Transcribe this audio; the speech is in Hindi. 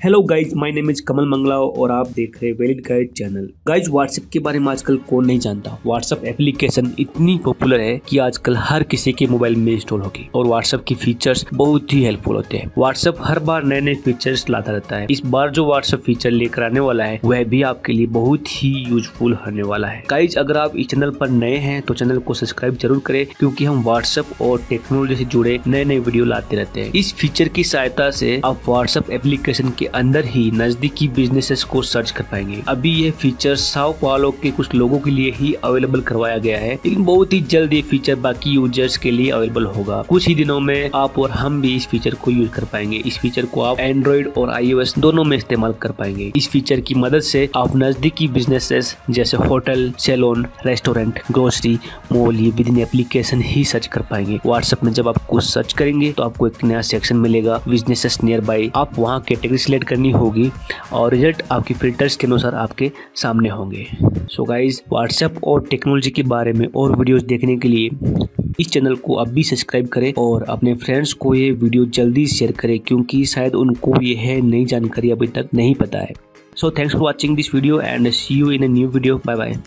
Hello guys my name is Kamal Mangalao और आप देख रहे हैं valid guide channel guys WhatsApp के बारे में आजकल कौन नहीं जानता। व्हाट्सएप एप्लीकेशन इतनी पॉपुलर है कि आजकल हर किसी के मोबाइल में इंस्टॉल होगी और व्हाट्सएप की फीचर्स बहुत ही हेल्पफुल होते हैं। व्हाट्सएप हर बार नए नए फीचर्स लाता रहता है। इस बार जो व्हाट्सएप फीचर लेकर आने वाला है, वह भी आपके लिए बहुत ही यूजफुल होने वाला है। गाइज़ अगर आप इस चैनल पर नए हैं तो चैनल को सब्सक्राइब ज़रूर करें, क्योंकि हम व्हाट्सएप और टेक्नोलॉजी से जुड़े नए नए वीडियो लाते रहते हैं। इस फीचर की सहायता से आप व्हाट्सएप एप्लीकेशन के अंदर ही नजदीकी बिजनेसेस को सर्च कर पाएँगे। अभी ये फीचर साव पालो के कुछ लोगों के लिए ही अवेलेबल करवाया गया है, लेकिन बहुत ही जल्द ये फीचर बाकी यूज़र्स के लिए अवेलेबल होगा। कुछ ही दिनों में आप और हम भी इस फीचर को यूज़ कर पाएँगे। इस फीचर को आप एंड्रॉइड और आई दोनों में इस्तेमाल कर पाएँगे। इस फीचर की मदद से आप नजदीकी बिजनेसेस जैसे hotel salon restaurant grocery mall ये विद इन एप्लीकेशन ही सर्च कर पाएँगे। व्हाट्सएप में जब आप कुछ सर्च करेंगे तो आपको एक नया सेक्शन मिलेगा बिजनेसेस नियर बाई आप वहाँ कैटेगरी सिलेक्ट करनी होगी और रिज़ल्ट आपकी फिल्टर्स के अनुसार आपके सामने होंगे। सो गाइज़ व्हाट्सएप और टेक्नोलॉजी के बारे में और वीडियोस देखने के लिए इस चैनल को अब भी सब्सक्राइब करें और अपने फ्रेंड्स को ये वीडियो जल्दी शेयर करें क्योंकि शायद उनको यह नई जानकारी अभी तक नहीं पता है। So thanks for watching this video and see you in a new video bye bye